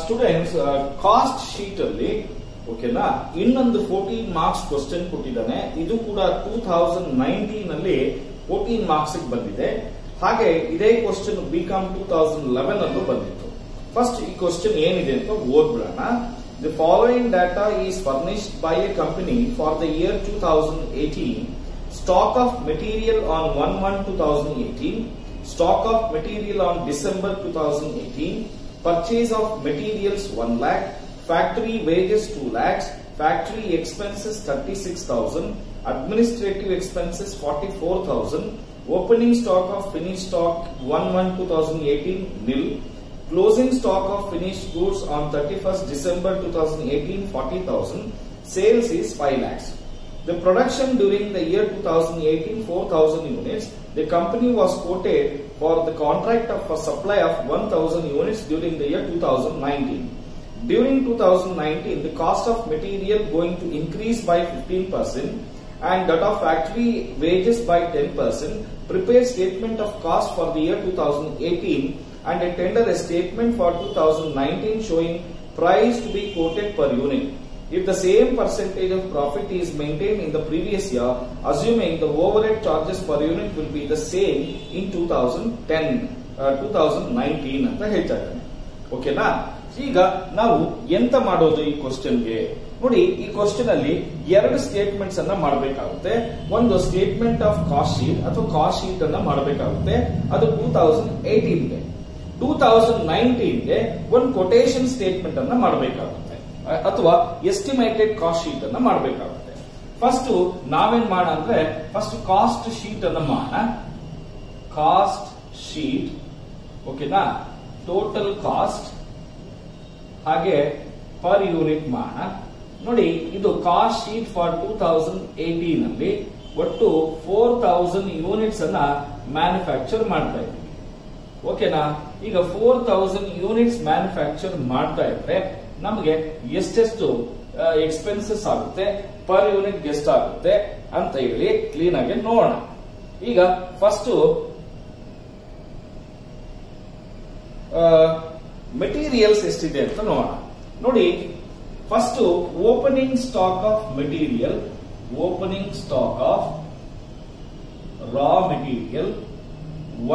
Students cost sheet ಅಲ್ಲಿ ಓಕೆನಾ ಇನ್ನೊಂದು ಫೋರ್ಟೀನ್ ಮಾರ್ಕ್ಸ್ ಕ್ವಶನ್ ಕೊಟ್ಟಿದ್ದಾನೆ. ಇದು ಕೂಡ ಟೂ ತೌಸಂಡ್ ನೈನ್ಟೀನ್ ಅಲ್ಲಿ ಫೋರ್ಟೀನ್ ಮಾರ್ಕ್ಸ್ ಬಂದಿದೆ. ಹಾಗೆ ಇದೇ question B com two thousand eleven ಅಲ್ಲೂ ಬಂದಿತ್ತು. ಫಸ್ಟ್ ಈ ಕ್ವಶನ್ ಏನಿದೆ ಅಂತ ಓದ್ಬಿಡೋಣ. The following data is furnished by a company for the year two thousand eighteen stock of material on one one two thousand eighteen stock of material on December two thousand eighteen purchase of materials 1 lakh, factory wages 2 lakhs, factory expenses 36,000, administrative expenses 44,000, opening stock of finished stock 1-1-2018 nil, closing stock of finished goods on 31st December 2018 40,000, sales is 5 lakhs. The production during the year 2018 4,000 units. The company was quoted for the contract of a supply of 1,000 units during the year 2019. During 2019, the cost of material going to increase by 15% and that of factory wages by 10%. Prepare statement of cost for the year 2018 and a tender statement for 2019 showing price to be quoted per unit. If the same percentage of profit is maintained in the previous year, assuming the overhead charges per unit will be the same in 2010, uh, 2019 ಅಂತ ಹೇಳ್ತಾ ಓಕೆನಾ ಈಗ ನಾವು ಎಂತ ಮಾಡೋದು ಈ ಕ್ವಶನ್ಗೆ ನೋಡಿ ಈ ಕ್ವಶನ್ ಅಲ್ಲಿ ಎರಡು ಸ್ಟೇಟ್ಮೆಂಟ್ಸ್ ಅನ್ನ ಮಾಡಬೇಕಾಗುತ್ತೆ. ಒಂದು ಸ್ಟೇಟ್ಮೆಂಟ್ ಆಫ್ ಕಾಸ್ಟ್ ಶೀಟ್ ಅಥವಾ ಕಾಸ್ಟ್ ಶೀಟ್ ಅನ್ನ ಮಾಡಬೇಕಾಗುತ್ತೆ. ಅದು ಟೂ ತೌಸಂಡ್ ಏಟೀನ್ಗೆ ಟೂ ತೌಸಂಡ್ ನೈನ್ಟೀನ್ಗೆ ಒಂದು ಕೊಟೇಶನ್ ಸ್ಟೇಟ್ಮೆಂಟ್ ಅನ್ನ ಮಾಡಬೇಕಾಗುತ್ತೆ. ಅಥವಾ ಎಸ್ಟಿಮೇಟೆಡ್ ಕಾಸ್ಟ್ ಶೀಟ್ ಅನ್ನ ಮಾಡಬೇಕಾಗುತ್ತೆ. ಫಸ್ಟ್ ನಾವೇನ್ ಮಾಡ ಅಂದ್ರೆ ಫಸ್ಟ್ ಕಾಸ್ಟ್ ಶೀಟ್ ಅನ್ನ ಮಾಡ. ಕಾಸ್ಟ್ ಶೀಟ್ ಓಕೆನಾ ಟೋಟಲ್ ಕಾಸ್ಟ್ ಹಾಗೆ ಪರ್ ಯೂನಿಟ್ ಮಾಡ. ನೋಡಿ, ಇದು cost sheet for two thousand eighteen ಅಲ್ಲಿ ಒಟ್ಟು ಫೋರ್ ತೌಸಂಡ್ ಯೂನಿಟ್ಸ್ ಅನ್ನ ಮ್ಯಾನುಫ್ಯಾಕ್ಚರ್ ಮಾಡ್ತಾ ಇದ್ದೀವಿ. ಓಕೆನಾ ಈಗ ಫೋರ್ ತೌಸಂಡ್ ಯೂನಿಟ್ಸ್ ಮ್ಯಾನುಫ್ಯಾಕ್ಚರ್ ಮಾಡ್ತಾ ಇದ್ರೆ ನಮಗೆ ಎಷ್ಟೆಷ್ಟು ಎಕ್ಸ್ಪೆನ್ಸಸ್ ಆಗುತ್ತೆ ಪರ್ ಯೂನಿಟ್ ಎಷ್ಟಾಗುತ್ತೆ ಅಂತ ಹೇಳಿ ಕ್ಲೀನ್ ಆಗಿ ನೋಡೋಣ. ಈಗ ಫಸ್ಟ್ ಮೆಟೀರಿಯಲ್ಸ್ ಎಷ್ಟಿದೆ ಅಂತ ನೋಡೋಣ. ನೋಡಿ first opening stock of material opening stock of raw material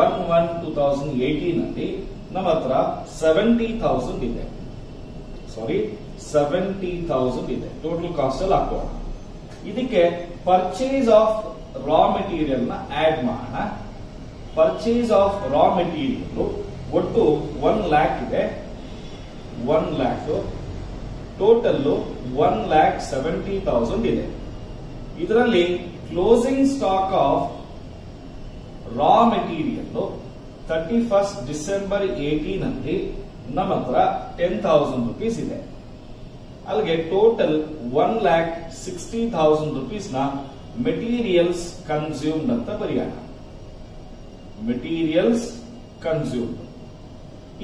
one one two thousand eighteen ಅಲ್ಲಿ ನಮ್ಮ ಹತ್ರ ಸೆವೆಂಟಿ ತೌಸಂಡ್ ಇದೆ. ಸಾರಿ ಸೆವೆಂಟಿ ತೌಸಂಡ್ ಇದೆ. ಟೋಟಲ್ ಕಾಸ್ಟ್ ಅಲ್ಲಿ ಹಾಕೋಣ ಇದಕ್ಕೆ ಪರ್ಚೇಸ್ ಆಫ್ ರಾ ಮೆಟೀರಿಯಲ್ನ ಆಡ್ ಮಾಡೋಣ. ಪರ್ಚೇಸ್ ಆಫ್ ರಾ ಮೆಟೀರಿಯಲ್ ಒಟ್ಟು ಒನ್ ಲ್ಯಾಕ್ ಇದೆ. One lakh total one lakh seventy thousand ಇದೆ. ಇದರಲ್ಲಿ closing stock of raw material thirty first December eighteen ಅಲ್ಲಿ ನಮ್ಮ ಹತ್ರ ಟೆನ್ ಥೌಸಂಡ್ ರುಪೀಸ್ ಇದೆ. ಅಲ್ಲಿಗೆ total one lakh sixty thousand ರುಪೀಸ್ನ materials consumed ಅಂತ ಬರೆಯೋಣ. ಮೆಟೀರಿಯಲ್ಸ್ ಕನ್ಸ್ಯೂಮ್ಡ್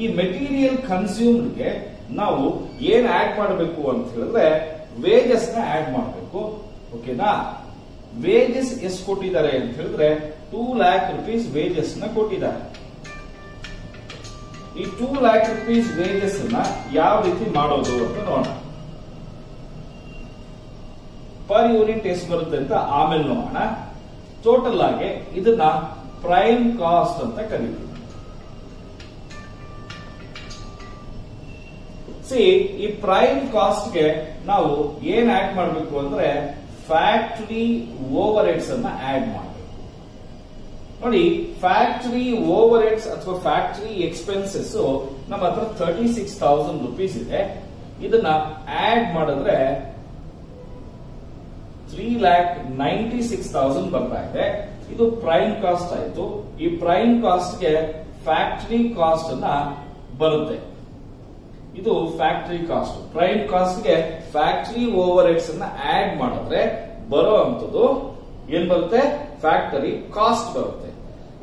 ಈ ಮೆಟೀರಿಯಲ್ ಕನ್ಸ್ಯೂಮ್ಡ್ಗೆ ನಾವು ಏನ್ ಆಡ್ ಮಾಡಬೇಕು ಅಂತ ಹೇಳಿದ್ರೆ ವೇಜಸ್ನ ಆಡ್ ಮಾಡಬೇಕು. ಓಕೆನಾ ವೇಜಸ್ ಎಷ್ಟು ಕೊಟ್ಟಿದ್ದಾರೆ ಅಂತ ಹೇಳಿದ್ರೆ ಟೂ ಲ್ಯಾಕ್ ರುಪೀಸ್ ವೇಜಸ್ನ ಕೊಟ್ಟಿದ್ದಾರೆ. ಈ ಟೂ ಲ್ಯಾಕ್ ರುಪೀಸ್ ವೇಜಸ್ ಅನ್ನ ಯಾವ ರೀತಿ ಮಾಡೋದು ಅಂತ ನೋಡೋಣ. ಪರ್ ಯೂನಿಟ್ ಎಷ್ಟು ಬರುತ್ತೆ ಅಂತ ಆಮೇಲೆ ನೋಡೋಣ. ಟೋಟಲ್ ಆಗಿ ಇದನ್ನ ಪ್ರೈಮ್ ಕಾಸ್ಟ್ ಅಂತ ಕರೀತೀವಿ. ಈ ಪ್ರೈಮ್ ಕಾಸ್ಟ್ಗೆ ನಾವು ಏನ್ ಆಡ್ ಮಾಡಬೇಕು ಅಂದ್ರೆ ಫ್ಯಾಕ್ಟರಿ ಓವರ್ ಹೆಡ್ಸ್ ಅನ್ನ ಆಡ್ ಮಾಡಬೇಕು ನೋಡಿ ಫ್ಯಾಕ್ಟರಿ ಓವರ್ ಹೆಡ್ಸ್ ಅಥವಾ ಫ್ಯಾಕ್ಟರಿ ಎಕ್ಸ್ಪೆನ್ಸಸ್ ನಮ್ಮ ಹತ್ರ ತರ್ಟಿ ಸಿಕ್ಸ್ ತೌಸಂಡ್ ರುಪೀಸ್ ಇದೆ. ಇದನ್ನ ಆಡ್ ಮಾಡಿದ್ರೆ three lakh ninety six thousand ಬರ್ತಾ ಇದೆ. ಇದು ಪ್ರೈಮ್ ಕಾಸ್ಟ್ ಆಯ್ತು. ಈ ಪ್ರೈಮ್ ಕಾಸ್ಟ್ಗೆ ಫ್ಯಾಕ್ಟರಿ ಕಾಸ್ಟ್ ಅನ್ನ ಬರುತ್ತೆ. ಇದು ಫ್ಯಾಕ್ಟರಿ ಕಾಸ್ಟ್ ಪ್ರೈಮ್ ಕಾಸ್ಟ್ಗೆ ಫ್ಯಾಕ್ಟರಿ ಓವರ್ ಹೆಡ್ಸ್ ಅನ್ನ ಆಡ್ ಮಾಡಿದ್ರೆ ಬರೋ ಅಂತದ್ದು ಏನ್ ಬರುತ್ತೆ? ಫ್ಯಾಕ್ಟರಿ ಕಾಸ್ಟ್ ಬರುತ್ತೆ.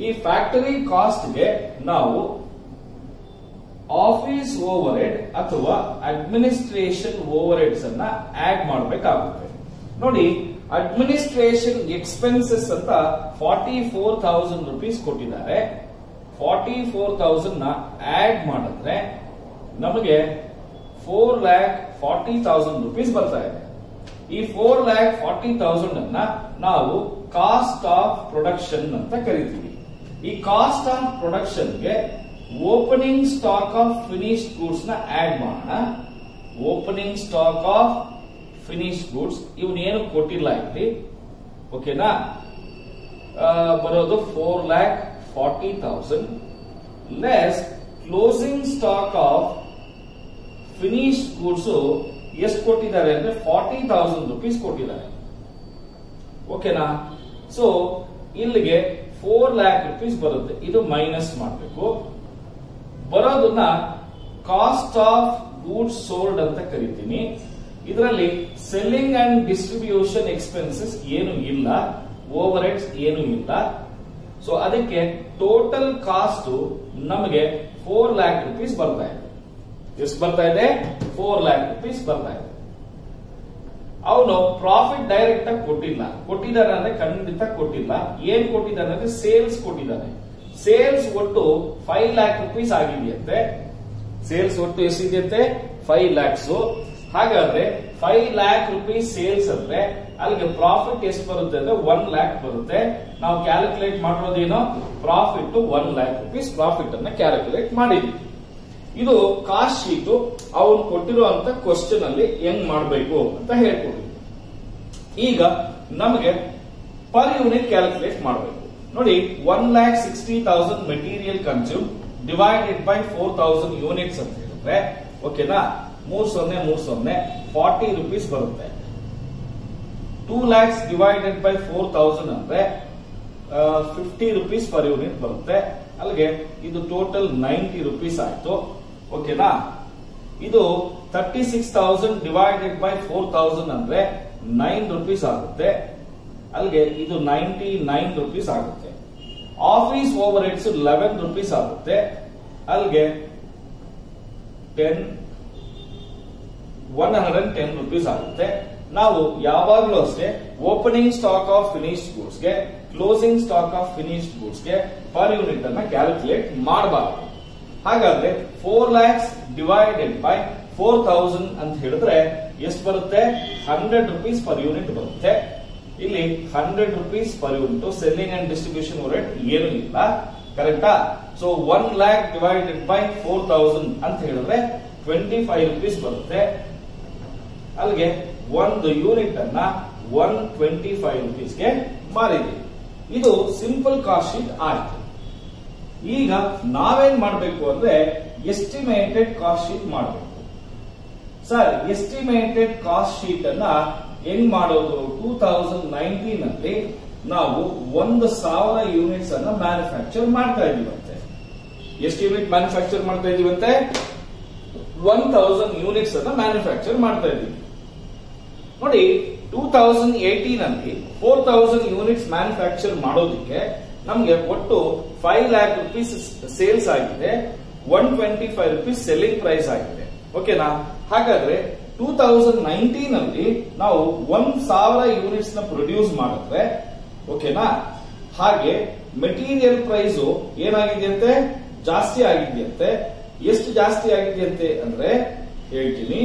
ಈ ಫ್ಯಾಕ್ಟರಿ ಕಾಸ್ಟ್ಗೆ ನಾವು ಆಫೀಸ್ ಓವರ್ ಹೆಡ್ ಅಥವಾ ಅಡ್ಮಿನಿಸ್ಟ್ರೇಷನ್ ಓವರ್ ಹೆಡ್ಸ್ ಅನ್ನ ಆಡ್ ಮಾಡಬೇಕಾಗುತ್ತೆ. ನೋಡಿ ಅಡ್ಮಿನಿಸ್ಟ್ರೇಷನ್ ಎಕ್ಸ್ಪೆನ್ಸಸ್ ಅಂತ ಫಾರ್ಟಿ ಫೋರ್ ಥೌಸಂಡ್ ರುಪೀಸ್ ಕೊಟ್ಟಿದ್ದಾರೆ. ಫಾರ್ಟಿ ಫೋರ್ ತೌಸಂಡ್ನ ಆಡ್ ಮಾಡಿದ್ರೆ ನಮಗೆ four lakh forty thousand rupees ಬರ್ತಾ ಇದೆ. ಈ ಫೋರ್ ಲ್ಯಾಕ್ ಫಾರ್ಟಿ ತೌಸಂಡ್ ಅನ್ನ ನಾವು ಕಾಸ್ಟ್ ಆಫ್ ಪ್ರೊಡಕ್ಷನ್ ಅಂತ ಕರಿತೀವಿ. ಈ ಕಾಸ್ಟ್ ಆಫ್ ಪ್ರೊಡಕ್ಷನ್ಗೆ ಓಪನಿಂಗ್ ಸ್ಟಾಕ್ ಆಫ್ ಫಿನಿಶ್ಡ್ ಗೂಡ್ಸ್ನ ಆಡ್ ಮಾಡೋಣ opening stock of finished goods ಇವನೇನು ಕೊಟ್ಟಿಲ್ಲ ಇಲ್ಲಿ ಓಕೆನಾ ಆ, ಬರೋದು four lakh forty thousand less closing stock of finish goods ಎಷ್ಟು ಕೊಟ್ಟಿದ್ದಾರೆ ಅಂದ್ರೆ ಫಾರ್ಟಿ ತೌಸಂಡ್ ರುಪೀಸ್ ಕೊಟ್ಟಿದ್ದಾರೆ ಓಕೆನಾ ಸೊ ಇಲ್ಲಿಗೆ ಫೋರ್ ಲ್ಯಾಕ್ ರುಪೀಸ್ ಬರುತ್ತೆ. ಇದು ಮೈನಸ್ ಮಾಡಬೇಕು. ಬರೋದನ್ನ ಕಾಸ್ಟ್ ಆಫ್ ಗೂಡ್ಸ್ ಸೋಲ್ಡ್ ಅಂತ ಕರಿತೀನಿ. ಇದರಲ್ಲಿ ಸೆಲ್ಲಿಂಗ್ ಅಂಡ್ ಡಿಸ್ಟ್ರಿಬ್ಯೂಷನ್ ಎಕ್ಸ್ಪೆನ್ಸಸ್ ಏನು ಇಲ್ಲ ಓವರ್ ಹೆಡ್ಸ್ ಏನು ಇಲ್ಲ. ಸೊ ಅದಕ್ಕೆ ಟೋಟಲ್ ಕಾಸ್ಟ್ ನಮಗೆ ಫೋರ್ ಲ್ಯಾಕ್ ರುಪೀಸ್ ಬರ್ತಾ ಇದೆ. ಎಷ್ಟು ಬರ್ತಾ ಇದೆ? ಫೋರ್ ಲ್ಯಾಕ್ ರುಪೀಸ್ ಬರ್ತಾ ಇದೆ. ಅವನು ಪ್ರಾಫಿಟ್ ಡೈರೆಕ್ಟ್ ಆಗಿ ಕೊಟ್ಟಿಲ್ಲ. ಕೊಟ್ಟಿದ್ದಾನೆ ಅಂದ್ರೆ ಖಂಡಿತ ಕೊಟ್ಟಿಲ್ಲ. ಏನ್ ಕೊಟ್ಟಿದ್ದಾನೆ ಅಂದ್ರೆ ಸೇಲ್ಸ್ ಕೊಟ್ಟಿದ್ದಾನೆ. ಸೇಲ್ಸ್ ಒಟ್ಟು ಫೈವ್ ಲ್ಯಾಕ್ ರುಪೀಸ್ ಆಗಿದೆಯಂತೆ. ಸೇಲ್ಸ್ ಒಟ್ಟು ಎಷ್ಟಿದೆಯಂತೆ? ಫೈವ್ ಲ್ಯಾಕ್ಸ್ ಹಾಗಾದ್ರೆ ಫೈವ್ ಲ್ಯಾಕ್ ರುಪೀಸ್ ಸೇಲ್ಸ್ ಅಂದ್ರೆ ಅಲ್ಲಿಗೆ ಪ್ರಾಫಿಟ್ ಎಷ್ಟು ಬರುತ್ತೆ ಅಂದ್ರೆ ಒನ್ ಲ್ಯಾಕ್ ಬರುತ್ತೆ. ನಾವು calculate ಮಾಡಿರೋದೇನೋ? Profit one lakh rupees profit ಅನ್ನ ಕ್ಯಾಲ್ಕುಲೇಟ್ ಮಾಡಿದ್ವಿ. ಇದು ಕಾಸ್ಟ್ ಶೀಟ್ ಅವನು ಕೊಟ್ಟಿರುವಂತ ಕ್ವಶನ್ ಅಲ್ಲಿ ಹೆಂಗ್ ಮಾಡಬೇಕು ಅಂತ ಹೇಳ್ಕೊಡಿ. ಈಗ ನಮಗೆ ಪರ್ ಯೂನಿಟ್ ಕ್ಯಾಲ್ಕುಲೇಟ್ ಮಾಡಬೇಕು. ನೋಡಿ one lakh sixty thousand material consume divided by four thousand units ಅಂತ ಹೇಳಿದ್ರೆ ಓಕೆನಾ ಮೂರ್ ಸೊನ್ನೆ ಮೂರ್ ಸೊನ್ನೆ ಫಾರ್ಟಿ ರುಪೀಸ್ ಬರುತ್ತೆ. Two lakhs divided by four thousand ಅಂದ್ರೆ ಫಿಫ್ಟಿ ರುಪೀಸ್ ಪರ್ ಯೂನಿಟ್ ಬರುತ್ತೆ. ಅಲ್ಲಿಗೆ ಇದು ಟೋಟಲ್ ನೈಂಟಿ ರುಪೀಸ್ ಆಯ್ತು. ಓಕೆನಾ? ಇದು thirty six thousand divided by four thousand ಅಂದ್ರೆ ನೈನ್ ರುಪೀಸ್ ಆಗುತ್ತೆ. ಅಲ್ಲಿಗೆ ಇದು ನೈಂಟಿ ನೈನ್ ರುಪೀಸ್ ಆಗುತ್ತೆ. Office overheads eleven rupees ಆಗುತ್ತೆ. ಅಲ್ಲಿಗೆ ten one hundred ten rupees ಆಗುತ್ತೆ. ನಾವು ಯಾವಾಗಲೂ ಅಷ್ಟೇ ಓಪನಿಂಗ್ ಸ್ಟಾಕ್ ಆಫ್ ಫಿನಿಶ್ಡ್ ಗೂಡ್ಸ್ಗೆ ಕ್ಲೋಸಿಂಗ್ ಸ್ಟಾಕ್ ಆಫ್ ಫಿನಿಶ್ಡ್ ಗೂಡ್ಸ್ಗೆ ಪರ್ ಯೂನಿಟ್ ಅನ್ನ ಕ್ಯಾಲ್ಕುಲೇಟ್ ಮಾಡಬಾರದು. ಹಾಗಾದ್ರೆ four lakhs divided by four thousand ಅಂತ ಹೇಳಿದ್ರೆ ಎಷ್ಟು ಬರುತ್ತೆ? ಹಂಡ್ರೆಡ್ ರುಪೀಸ್ ಪರ್ ಯೂನಿಟ್ ಬರುತ್ತೆ. ಇಲ್ಲಿ hundred rupees per unit selling and distribution rate ಏನು ಇಲ್ಲ. ಕರೆಕ್ಟಾ so one lakh divided by four thousand ಅಂತ ಹೇಳಿದ್ರೆ ಟ್ವೆಂಟಿ ಫೈವ್ ರುಪೀಸ್ ಬರುತ್ತೆ. ಅಲ್ಲಿಗೆ ಒಂದು ಯೂನಿಟ್ ಅನ್ನ ಒನ್ ಟ್ವೆಂಟಿ ಫೈವ್ ರುಪೀಸ್ಗೆ ಮಾರಿದೆ ಇದು ಸಿಂಪಲ್ ಕಾಸ್ಟ್ ಶೀಟ್ ಆಯ್ತು. ಈಗ ನಾವೇನ್ ಮಾಡಬೇಕು ಅಂದ್ರೆ ಎಸ್ಟಿಮೇಟೆಡ್ ಕಾಸ್ಟ್ ಶೀಟ್ ಮಾಡಬೇಕು. ಸರ್ ಎಸ್ಟಿಮೇಟೆಡ್ ಕಾಸ್ಟ್ ಶೀಟ್ ಅನ್ನ ಹೆಂಗ್ ಮಾಡೋದು? ಟೂ ತೌಸಂಡ್ ನೈನ್ಟೀನ್ ಅಲ್ಲಿ ನಾವು ಒಂದು ಸಾವಿರ ಯೂನಿಟ್ಸ್ ಅನ್ನ ಮ್ಯಾನುಫ್ಯಾಕ್ಚರ್ ಮಾಡ್ತಾ ಇದೀವಂತೆ ಎಷ್ಟು ಯೂನಿಟ್ ಮ್ಯಾನುಫ್ಯಾಕ್ಚರ್ ಮಾಡ್ತಾ ಇದೀವಂತೆ ಒನ್ ತೌಸಂಡ್ ಯೂನಿಟ್ಸ್ ಅನ್ನ ಮ್ಯಾನುಫ್ಯಾಕ್ಚರ್ ಮಾಡ್ತಾ ಇದೀವಿ ನೋಡಿ ಟೂ ತೌಸಂಡ್ ಏಟೀನ್ ಅಲ್ಲಿ ಫೋರ್ ತೌಸಂಡ್ ಯೂನಿಟ್ಸ್ ಮ್ಯಾನುಫ್ಯಾಕ್ಚರ್ ಮಾಡೋದಕ್ಕೆ ನಮ್ಗೆ ಒಟ್ಟು ಫೈವ್ ಲ್ಯಾಕ್ ರುಪೀಸ್ ಸೇಲ್ಸ್ ಆಗಿದೆ one twenty five rupees selling price ಆಗಿದೆ ಓಕೆನಾ ಹಾಗಾದ್ರೆ ಟೂ ತೌಸಂಡ್ ನೈನ್ಟೀನ್ ಅಲ್ಲಿ ನಾವು ಒಂದ್ ಸಾವಿರ ಯೂನಿಟ್ಸ್ನ ಪ್ರೊಡ್ಯೂಸ್ ಮಾಡಿದ್ರೆ ಓಕೆನಾ ಹಾಗೆ ಮೆಟೀರಿಯಲ್ ಪ್ರೈಸ್ ಏನಾಗಿದೆಯಂತೆ? ಜಾಸ್ತಿ ಆಗಿದೆಯಂತೆ. ಎಷ್ಟು ಜಾಸ್ತಿ ಆಗಿದೆಯಂತೆ ಅಂದ್ರೆ ಹೇಳ್ತೀನಿ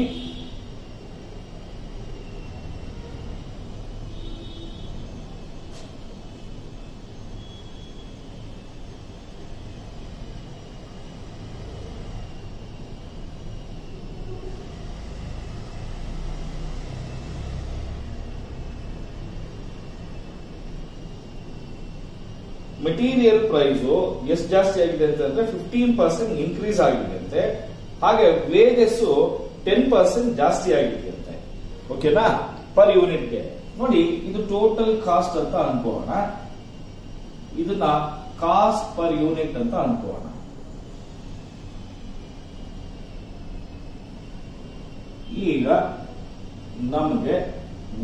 ಮೆಟೀರಿಯಲ್ ಪ್ರೈಸ್ ಎಷ್ಟು ಜಾಸ್ತಿ ಆಗಿದೆ ಅಂತಂದ್ರೆ ಫಿಫ್ಟೀನ್ ಪರ್ಸೆಂಟ್ ಇನ್ಕ್ರೀಸ್ ಆಗಿದೆ ಅಂತೆ. ಹಾಗೆ ವೇಜಸ್ ಟೆನ್ ಪರ್ಸೆಂಟ್ ಜಾಸ್ತಿ ಆಗಿದೆ ಅಂತೆ. ಓಕೆನಾ ಪರ್ ಯೂನಿಟ್ಗೆ ನೋಡಿ, ಇದು ಟೋಟಲ್ ಕಾಸ್ಟ್ ಅಂತ ಅನ್ಕೋಣ. ಇದನ್ನ ಕಾಸ್ಟ್ ಪರ್ ಯೂನಿಟ್ ಅಂತ ಅನ್ಕೋಣ. ಈಗ ನಮಗೆ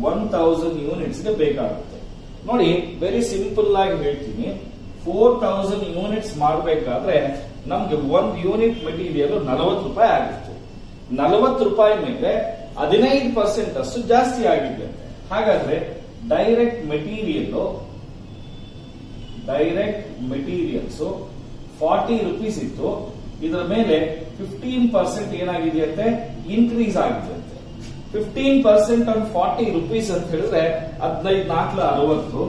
ಒನ್ ತೌಸಂಡ್ ಯೂನಿಟ್ಸ್ಗೆ ಬೇಕಾಗುತ್ತೆ. ನೋಡಿ ವೆರಿ ಸಿಂಪಲ್ ಆಗಿ ಹೇಳ್ತೀನಿ. ಫೋರ್ ತೌಸಂಡ್ ಯೂನಿಟ್ಸ್ ಮಾಡಬೇಕಾದ್ರೆ ನಮ್ಗೆ ಒಂದು ಯೂನಿಟ್ ಮೆಟೀರಿಯಲ್ ನಲವತ್ತು ರೂಪಾಯಿ ಆಗಿತ್ತು. ನಲವತ್ತು ರೂಪಾಯಿ ಮೇಲೆ ಹದಿನೈದು ಪರ್ಸೆಂಟ್ ಅಷ್ಟು ಜಾಸ್ತಿ ಆಗಿದೆ. ಹಾಗಾದ್ರೆ direct material direct materials forty rupees ಇತ್ತು. ಇದರ ಮೇಲೆ ಫಿಫ್ಟೀನ್ ಪರ್ಸೆಂಟ್ ಏನಾಗಿದೆಯಂತೆ? Increase ಆಗಿದೆಯಂತೆ fifteen percent on forty rupees ಅಂತ ಹೇಳಿದ್ರೆ ಹದಿನೈದು ನಾಲ್ಕು ಅರವತ್ತು,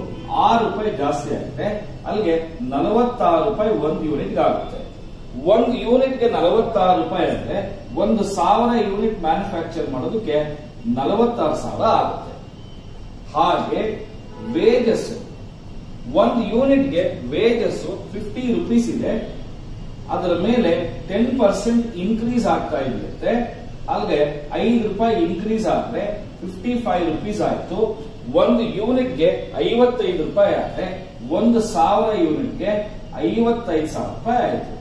ಆರು ರೂಪಾಯಿ ಜಾಸ್ತಿ ಆಗುತ್ತೆ. ಅಲ್ಲಿಗೆ ನಲವತ್ತಾರು ರೂಪಾಯಿ ಒಂದು ಯೂನಿಟ್ ಆಗುತ್ತೆ. ಒಂದು ಯೂನಿಟ್ಗೆ ನಲವತ್ತಾರು ರೂಪಾಯಿ ಅಂದ್ರೆ ಒಂದು ಸಾವಿರ ಯೂನಿಟ್ ಮ್ಯಾನುಫ್ಯಾಕ್ಚರ್ ಮಾಡೋದಕ್ಕೆ ನಲವತ್ತಾರು ಸಾವಿರ ಆಗುತ್ತೆ. ಹಾಗೆ ವೇಜಸ್ ಒಂದು ಯೂನಿಟ್ಗೆ ವೇಜಸ್ ಫಿಫ್ಟಿ ರುಪೀಸ್ ಇದೆ. ಅದರ ಮೇಲೆ ಟೆನ್ ಪರ್ಸೆಂಟ್ ಇನ್ಕ್ರೀಸ್ ಆಗ್ತಾ ಇದೆಯಂತೆ ಅಲ್ಲಿಗೆ ಐದು ರೂಪಾಯಿ ಇನ್ಕ್ರೀಸ್ ಆದ್ರೆ ಫಿಫ್ಟಿ ಫೈವ್ ರುಪೀಸ್ ಆಯ್ತು. ಒಂದು ಯೂನಿಟ್ಗೆ ಐವತ್ತೈದು ರೂಪಾಯಿ ಆದ್ರೆ ಒಂದು ಸಾವಿರ ಯೂನಿಟ್ಗೆ ಐವತ್ತೈದು ಸಾವಿರ ರೂಪಾಯಿ ಆಯ್ತು.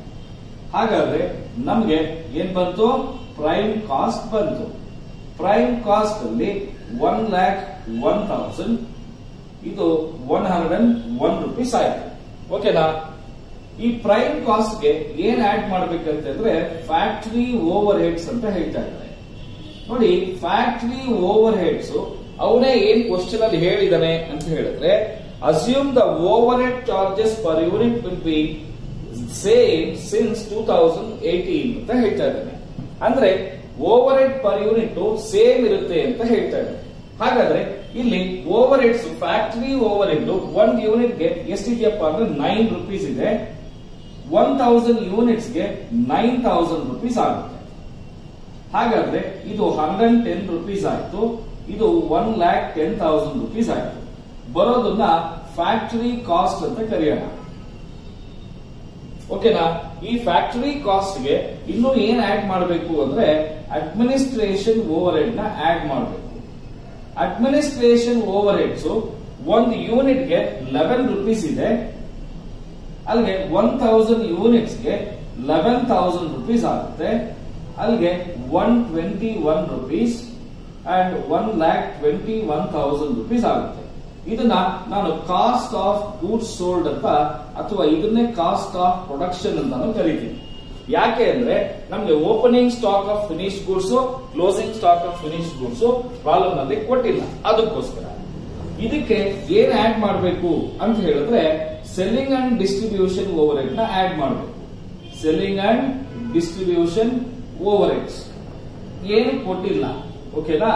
ಹಾಗಾದ್ರೆ ನಮ್ಗೆ ಏನ್ ಬಂತು? ಪ್ರೈಮ್ ಕಾಸ್ಟ್ ಬಂತು. ಪ್ರೈಮ್ ಕಾಸ್ಟ್ ಅಲ್ಲಿ ಒನ್ ಲ್ಯಾಕ್ ಒನ್ ತೌಸಂಡ್ ಇದು one hundred and one rupees ಆಯ್ತು. ಓಕೆನಾ ಈ ಪ್ರೈಮ್ ಕಾಸ್ಟ್ಗೆ ಏನ್ ಆಡ್ ಮಾಡ್ಬೇಕಂತಂದ್ರೆ ಫ್ಯಾಕ್ಟರಿ ಓವರ್ ಹೆಡ್ಸ್ ಅಂತ ಹೇಳ್ತಾ ನೋಡಿ ಫ್ಯಾಕ್ಟ್ರಿ ಓವರ್ ಹೆಡ್ಸ್ ಅವನೇ ಏನ್ ಕ್ವಶನ್ ಅಲ್ಲಿ ಹೇಳಿದಾನೆ ಅಂತ ಹೇಳಿದ್ರೆ assume the overhead charges per unit will be same since two thousand eighteen ಅಂತ ಹೇಳ್ತಾ ಇದ್ದಾನೆ. ಅಂದ್ರೆ overhead per unit same ಇರುತ್ತೆ ಅಂತ ಹೇಳ್ತಾ ಇದ್ದಾನೆ. ಹಾಗಾದ್ರೆ, ಇಲ್ಲಿ overheads factory overhead ಒಂದ್ ಯೂನಿಟ್ಗೆ ಎಷ್ಟಿದೆಯಪ್ಪ ಅಂದ್ರೆ ನೈನ್ ರುಪೀಸ್ ಇದೆ. ಒನ್ ತೌಸಂಡ್ ಯೂನಿಟ್ಸ್ಗೆ ನೈನ್ ತೌಸಂಡ್ ರುಪೀಸ್ ಆಗುತ್ತೆ. ಹಾಗಾದ್ರೆ ಇದು ಹಂಡ್ರೆಡ್ ಟೆನ್ ರುಪೀಸ್ ಆಯ್ತು. ಇದು one lakh ten thousand rupees ಆಯ್ತು. ಬರೋದನ್ನ ಫ್ಯಾಕ್ಟರಿ ಕಾಸ್ಟ್ ಅಂತ ಕರೆಯೋಣ. ಓಕೆನಾ ಈ ಫ್ಯಾಕ್ಟರಿ ಕಾಸ್ಟ್ಗೆ ಇನ್ನು ಏನ್ ಆಡ್ ಮಾಡಬೇಕು ಅಂದ್ರೆ ಅಡ್ಮಿನಿಸ್ಟ್ರೇಷನ್ ಓವರ್ ಹೆಡ್ನ ಆಡ್ ಮಾಡಬೇಕು. ಅಡ್ಮಿನಿಸ್ಟ್ರೇಷನ್ ಓವರ್ ಹೆಡ್ಸ್ ಒಂದು ಯೂನಿಟ್ಗೆ ಲೆವೆನ್ ರುಪೀಸ್ ಇದೆ. ಅಲ್ಲಿಗೆ ಒನ್ ಯೂನಿಟ್ಸ್ಗೆ ಲೆವೆನ್ ಥೌಸಂಡ್ ರುಪೀಸ್ ಆಗುತ್ತೆ. ಅಲ್ಲಿಗೆ one twenty one rupees and one lakh twenty one thousand rupees ಆಗುತ್ತೆ. ಇದನ್ನ ನಾನು ಕಾಸ್ಟ್ ಆಫ್ ಗೂಡ್ಸ್ ಸೋಲ್ಡ್ ಅಂತ ಅಥವಾ ಇದನ್ನೇ ಕಾಸ್ಟ್ ಆಫ್ ಪ್ರೊಡಕ್ಷನ್ ಅಂತಾನು ಕರಿತೀನಿ. ಯಾಕೆ ಅಂದ್ರೆ ನಮ್ಗೆ opening stock of finish goods closing stock of finish goods ಪ್ರಾಬ್ಲಮ್ನಲ್ಲಿ ಕೊಟ್ಟಿಲ್ಲ. ಅದಕ್ಕೋಸ್ಕರ. ಇದಕ್ಕೆ ಏನ್ ಆಡ್ ಮಾಡಬೇಕು ಅಂತ ಹೇಳಿದ್ರೆ ಸೆಲ್ಲಿಂಗ್ ಅಂಡ್ ಡಿಸ್ಟ್ರಿಬ್ಯೂಷನ್ ಓವರ್ ಹೆಡ್ನ ಆಡ್ ಮಾಡಬೇಕು. Selling and distribution overheads ಏನು ಕೊಟ್ಟಿಲ್ಲ ಓಕೆನಾ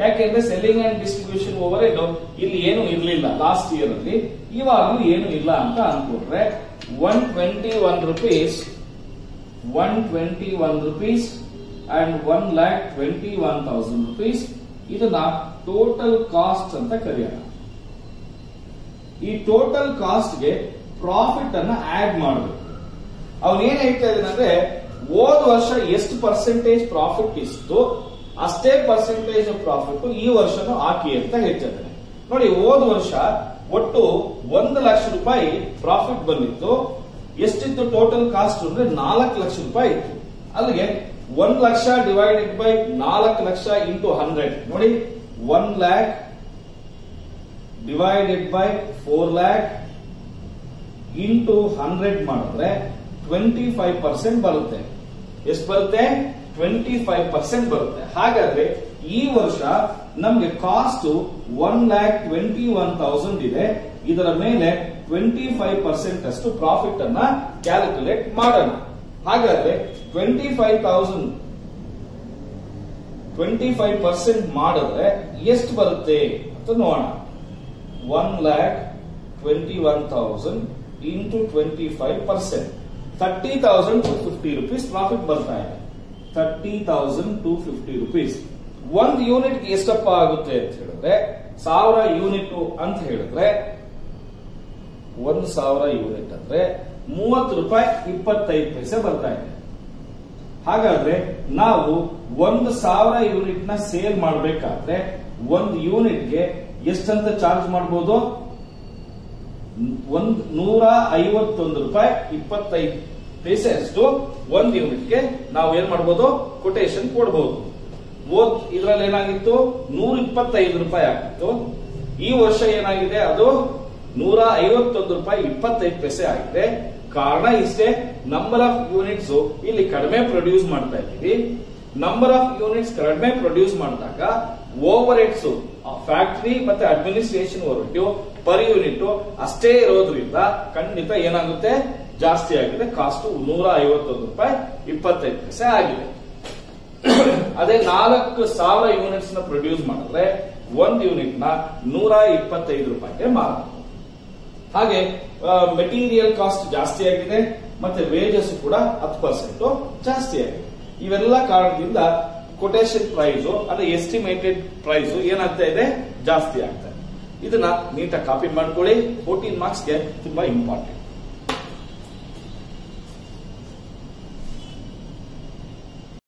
ಯಾಕೆಂದ್ರೆ selling and distribution overhead ಇಲ್ಲಿ ಏನು ಇರಲಿಲ್ಲ ಲಾಸ್ಟ್ ಇಯರ್ ಅಲ್ಲಿ. ಇವಾಗಲೂ ಏನು ಇಲ್ಲ ಅಂತ ಅನ್ಕೊಂಡ್ರೆ one twenty one rupees one twenty one rupees and one lakh twenty one thousand rupees ಇದನ್ನ ಟೋಟಲ್ ಕಾಸ್ಟ್ ಅಂತ ಕರೆಯೋಣ. ಈ ಟೋಟಲ್ ಕಾಸ್ಟ್ಗೆ ಪ್ರಾಫಿಟ್ ಅನ್ನ ಆಡ್ ಮಾಡಬೇಕು. ಅವನೇನ್ ಹೇಳ್ತಾ ಇದ್ದಾನಂದ್ರೆ ಹೋದ ವರ್ಷ ಎಷ್ಟು ಪರ್ಸೆಂಟೇಜ್ ಪ್ರಾಫಿಟ್ ಇತ್ತು ಅಷ್ಟೇ ಪರ್ಸೆಂಟೇಜ್ ಪ್ರಾಫಿಟ್ ಈ ವರ್ಷನೂ ಹಾಕಿ ಅಂತ ಹೇಳ್ತಾರೆ ನೋಡಿ, ಹೋದ ವರ್ಷ ಒಟ್ಟು ಒಂದು ಲಕ್ಷ ರೂಪಾಯಿ ಪ್ರಾಫಿಟ್ ಬಂದಿತ್ತು. ಎಷ್ಟಿತ್ತು ಟೋಟಲ್ ಕಾಸ್ಟ್ ಅಂದ್ರೆ ನಾಲ್ಕು ಲಕ್ಷ ರೂಪಾಯಿ ಇತ್ತು. ಅಲ್ಲಿಗೆ ಒಂದ್ ಲಕ್ಷ ಡಿವೈಡೆಡ್ ಬೈ ನಾಲ್ಕು ಲಕ್ಷ ಇಂಟು ಹಂಡ್ರೆಡ್ ನೋಡಿ one lakh divided by four lakh into hundred ಮಾಡಿದ್ರೆ ಟ್ವೆಂಟಿ ಫೈವ್ ಪರ್ಸೆಂಟ್ ಬರುತ್ತೆ. ಎಷ್ಟು ಬರುತ್ತೆ? ಟ್ವೆಂಟಿ ಫೈವ್ ಪರ್ಸೆಂಟ್ ಬರುತ್ತೆ. ಹಾಗಾದ್ರೆ ಈ ವರ್ಷ ನಮ್ಗೆ cost one lakh twenty one thousand ಇದೆ. ಇದರ ಮೇಲೆ ಟ್ವೆಂಟಿ ಫೈವ್ ಪರ್ಸೆಂಟ್ ಅಷ್ಟು ಪ್ರಾಫಿಟ್ ಅನ್ನ ಕ್ಯಾಲ್ಕುಲೇಟ್ ಮಾಡೋಣ. ಹಾಗಾದ್ರೆ twenty five thousand twenty five percent ಮಾಡಿದ್ರೆ ಎಷ್ಟು ಬರುತ್ತೆ ಅಂತ ನೋಡೋಣ. One lakh twenty one thousand into twenty five percent thirty thousand two fifty rupees profit ಬರ್ತಾ ಇದೆ. Thirty thousand two fifty rupees ಒಂದು ಯೂನಿಟ್ ಎಷ್ಟಪ್ಪ ಆಗುತ್ತೆ ಅಂತ ಹೇಳಿದ್ರೆ, ಸಾವಿರ ಯೂನಿಟ್ ಅಂತ ಹೇಳಿದ್ರೆ, ಒಂದು ಸಾವಿರ ಯೂನಿಟ್ ಅಂದ್ರೆ ಮೂವತ್ತು ರೂಪಾಯಿ ಇಪ್ಪತ್ತೈದು ಪೈಸೆ ಬರ್ತಾ ಇದೆ. ಹಾಗಾದ್ರೆ ನಾವು ಒಂದು ಸಾವಿರ ಯೂನಿಟ್ನ ಸೇಲ್ ಮಾಡಬೇಕಾದ್ರೆ ಒಂದು ಯೂನಿಟ್ಗೆ ಎಷ್ಟಂತ ಚಾರ್ಜ್ ಮಾಡಬಹುದು ಒಂದ್ ನೂರ ಐವತ್ತೊಂದು ರೂಪಾಯಿ ಇಪ್ಪತ್ತೈದು ಪೈಸೆ ಟು ಒಂದ್ ಯೂನಿಟ್ಗೆ ನಾವು ಏನ್ ಮಾಡ್ಬೋದು? ಕೊಟೇಶನ್ ಕೊಡಬಹುದು ಓದ್, ಇದರಲ್ಲಿ ಏನಾಗಿತ್ತು? ನೂರ ಇಪ್ಪತ್ತೈದು ರೂಪಾಯಿ ಆಗಿತ್ತು ಈ ವರ್ಷ ಏನಾಗಿದೆ? ಅದು ನೂರ ಐವತ್ತೊಂದು ರೂಪಾಯಿ ಇಪ್ಪತ್ತೈದು ಪೈಸೆ ಆಗಿದೆ. ಕಾರಣ ಇಷ್ಟೇ ನಂಬರ್ ಆಫ್ ಯೂನಿಟ್ಸ್ ಇಲ್ಲಿ ಕಡಿಮೆ ಪ್ರೊಡ್ಯೂಸ್ ಮಾಡ್ತಾ ಇದ್ದೀವಿ. ನಂಬರ್ ಆಫ್ ಯೂನಿಟ್ಸ್ ಕಡಿಮೆ ಪ್ರೊಡ್ಯೂಸ್ ಮಾಡಿದಾಗ ಓವರ್ ಹೆಡ್ಸ್ ಫ್ಯಾಕ್ಟರಿ ಮತ್ತೆ ಅಡ್ಮಿನಿಸ್ಟ್ರೇಷನ್ ಹೊರಟು ಪರ್ ಯೂನಿಟ್ ಅಷ್ಟೇ ಇರೋದ್ರಿಂದ ಖಂಡಿತ ಏನಾಗುತ್ತೆ? ಜಾಸ್ತಿ ಆಗಿದೆ. ಕಾಸ್ಟ್ ನೂರ ಐವತ್ತೊಂದು ರೂಪಾಯಿ ಇಪ್ಪತ್ತೈದು ಪೈಸೆ ಆಗಿದೆ. ಅದೇ ನಾಲ್ಕು ಸಾವಿರ ಯೂನಿಟ್ಸ್ನ ಪ್ರೊಡ್ಯೂಸ್ ಮಾಡಿದ್ರೆ ಒಂದು ಯೂನಿಟ್ನ ನೂರ ಇಪ್ಪತ್ತೈದು ರೂಪಾಯಿಗೆ ಮಾರಬಹುದು. ಹಾಗೆ ಮೆಟೀರಿಯಲ್ ಕಾಸ್ಟ್ ಜಾಸ್ತಿ ಆಗಿದೆ, ಮತ್ತೆ ವೇಜಸ್ ಕೂಡ ಹತ್ತು ಪರ್ಸೆಂಟ್ ಜಾಸ್ತಿ ಆಗಿದೆ. ಇವೆಲ್ಲ ಕಾರಣದಿಂದ ಕೊಟೇಶನ್ ಪ್ರೈಸ್ ಅಂದ್ರೆ ಎಸ್ಟಿಮೇಟೆಡ್ ಪ್ರೈಸ್ ಏನಾಗ್ತಾ ಇದೆ? ಜಾಸ್ತಿ ಆಗ್ತಾ ಇದೆ. ಇದನ್ನ ನೀಟಾಗಿ ಕಾಪಿ ಮಾಡ್ಕೊಳ್ಳಿ. ಫೋರ್ಟೀನ್ ಮಾರ್ಕ್ಸ್ಗೆ ತುಂಬಾ ಇಂಪಾರ್ಟೆಂಟ್